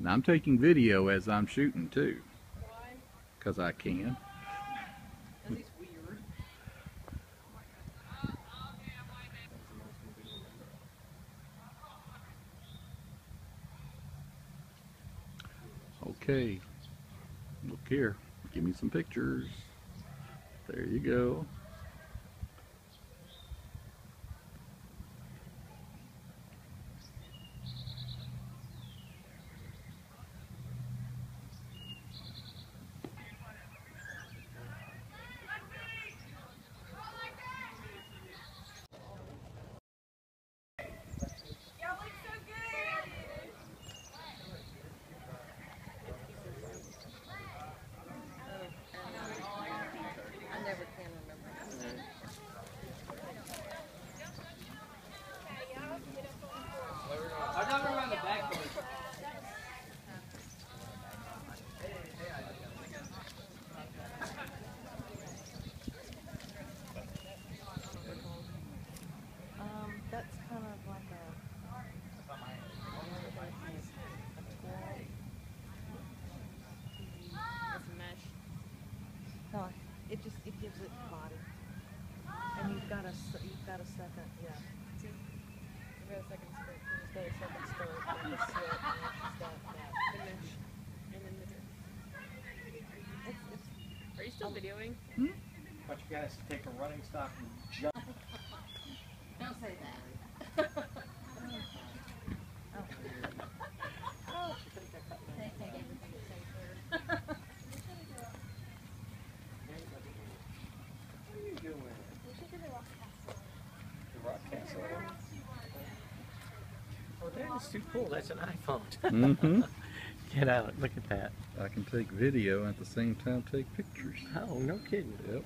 And I'm taking video as I'm shooting too, Why? because I can. Okay, look here. Give me some pictures. There you go. I never can remember. I'm not around the back door. Um, that's kind of like a. It's mesh. No, it just it body. And you've got a s- you've got a second, yeah. You got a second skirt. You've got a second skirt and a slit and it's got that. The mesh. And then the It's, it's, Are you still um, videoing? Hmm? But you guys take a running stock and jump. don't say that. oh. oh, she could have cut that. What are you doing? The rock castle. Oh, that is too cool. That's an iPhone. Mm-hmm. Get out. Look at that. I can take video and at the same time take pictures. Oh, no kidding. Yep.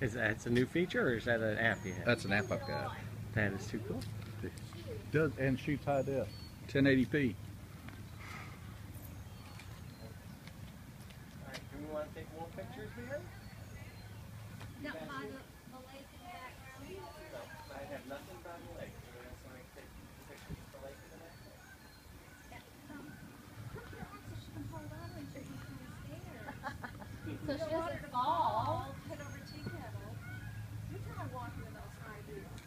Is that a new feature or is that an app you have? That's an app I've got. that is too cool. Does and shoots high def, 1080p. All right, do we want to take more pictures here? Not by the, the lake in the background. No, I have nothing by the lake. Do we want somebody to take pictures of the lake in the next one? Um, put your arms so she can hold on when she's kind of scared. So she doesn't fall. Head over tea kettle. You try walking with those high heels.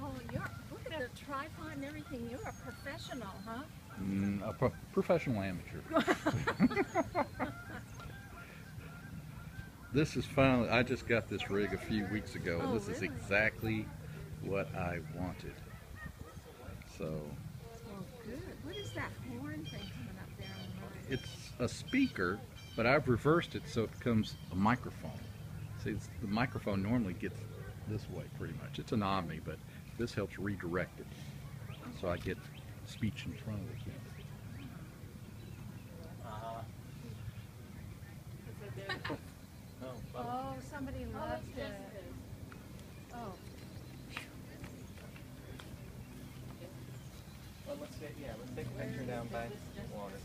Oh, you're, look at the tripod and everything. You're a professional, huh? Mm, a pro- professional amateur. this is finally, I just got this rig a few weeks ago, and Oh, this is exactly what I wanted. So, Oh, good. What is that horn thing coming up there the it's a speaker, but I've reversed it so it becomes a microphone. See, the microphone normally gets this way pretty much. It's an Omni, but this helps redirect it. So I get speech in front of it. Uh, oh, well, Oh, somebody left it. Oh, well, let's get, yeah, let's take a picture down by the water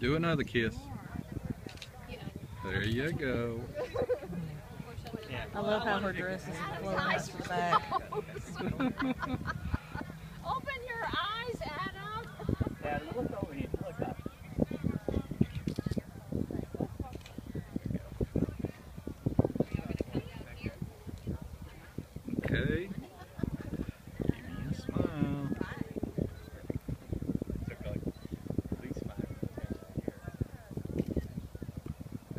Do another kiss. There you go. I love how her dress is flowing out the back. Open your eyes, Adam. Yeah, look over here. Look up. Okay. Give me a smile. Took like at least five, ten years.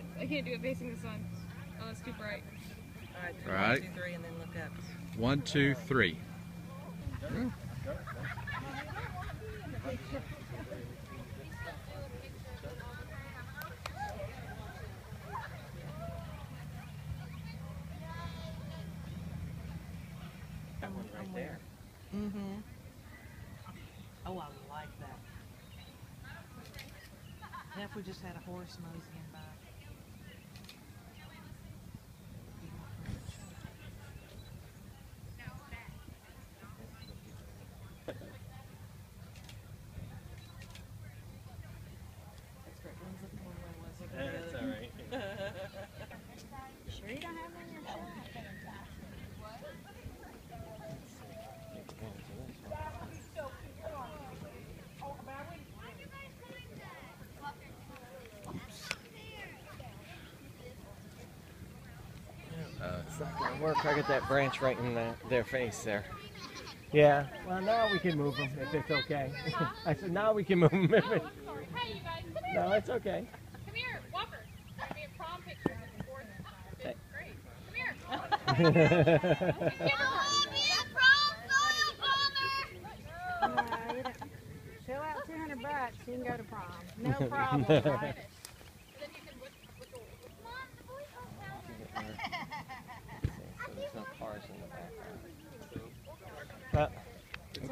it. I can't do it facing the sun. Oh, it's too bright. All right, three, All right. one, two, three, and then look up. One, two, three. That one right there. Mm-hmm. Oh, I like that. Now if we just had a horse moseying by. not gonna work. I got that branch right in the, their face there. Yeah. Well, now we can move them if it's okay. I said now we can move them. If it... oh, hey, you guys, no, it's okay. Come here, Walker. It'll be a prom picture before this. Great. Come here. Come here. You can go to prom. No problem. Right?